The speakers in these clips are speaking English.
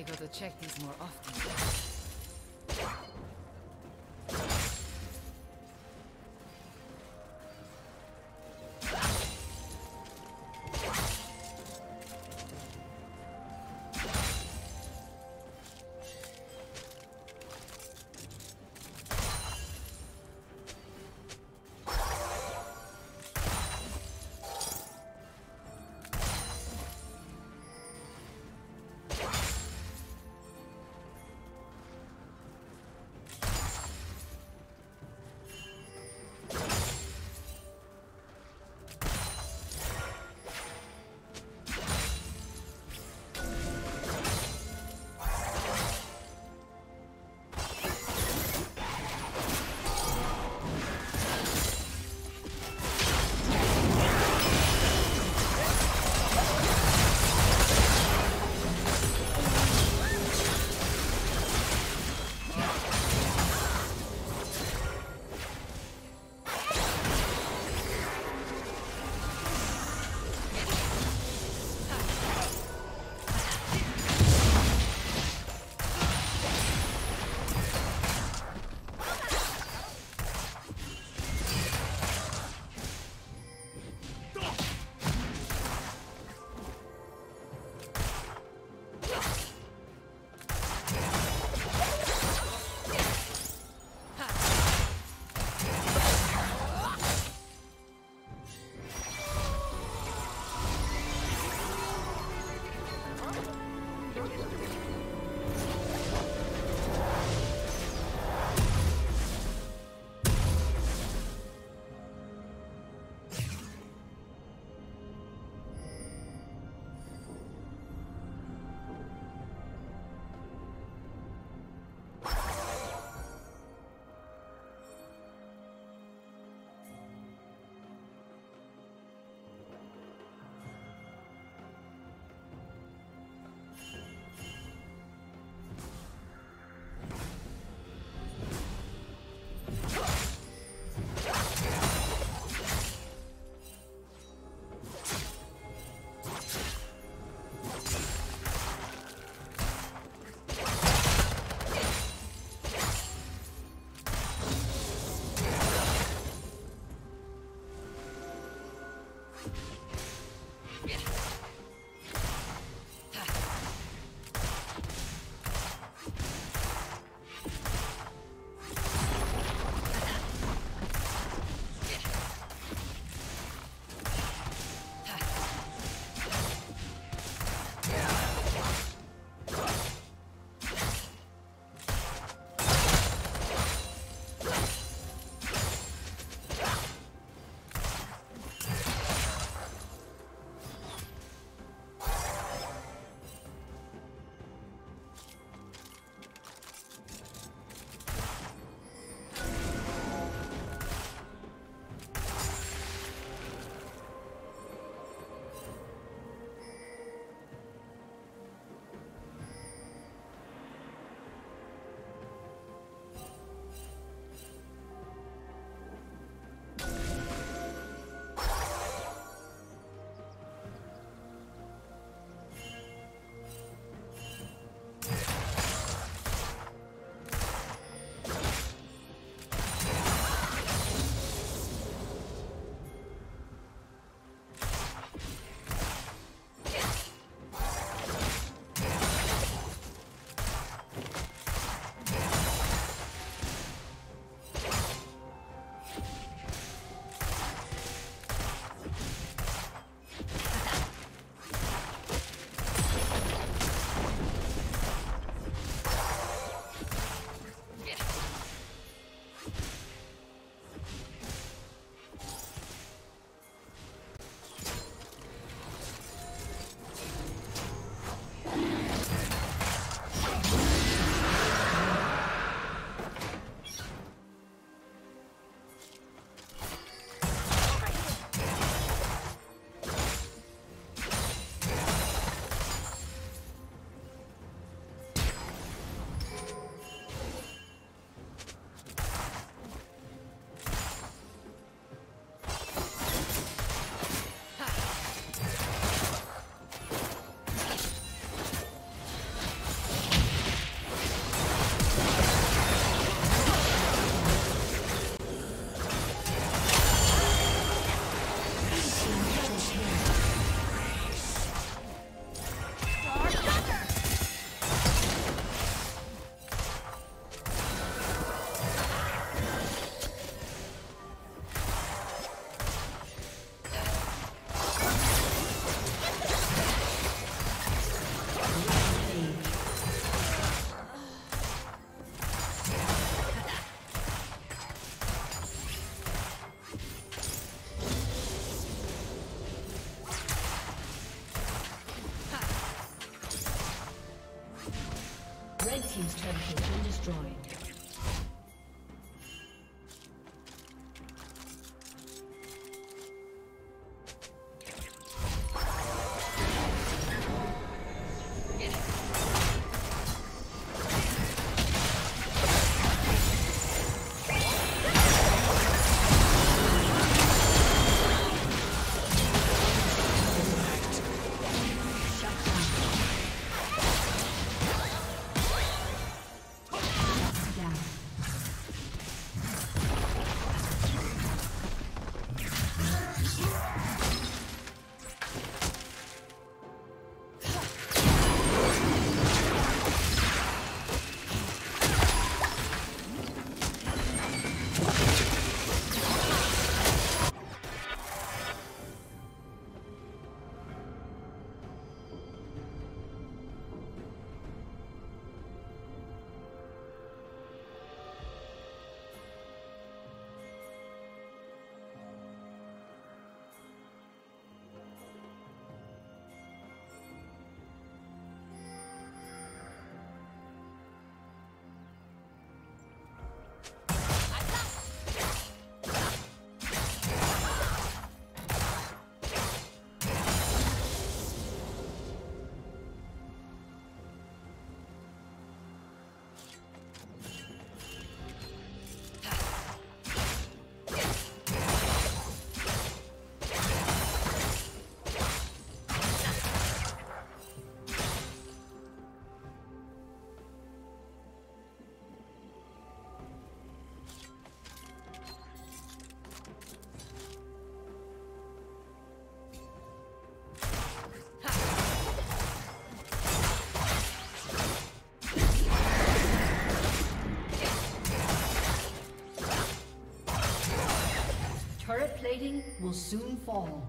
Definitely got to check these more often. Will soon fall.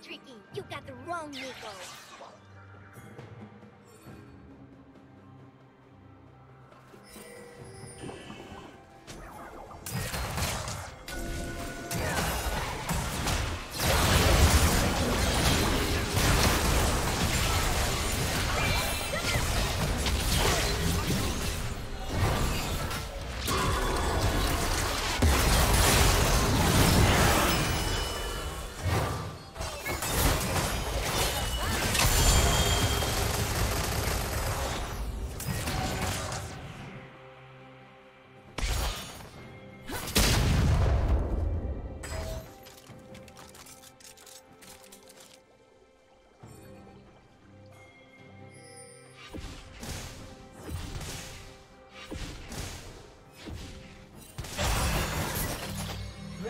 Tricky. You got the wrong Neeko.